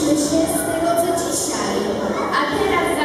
Cieszmy się z tego, co dzisiaj. A teraz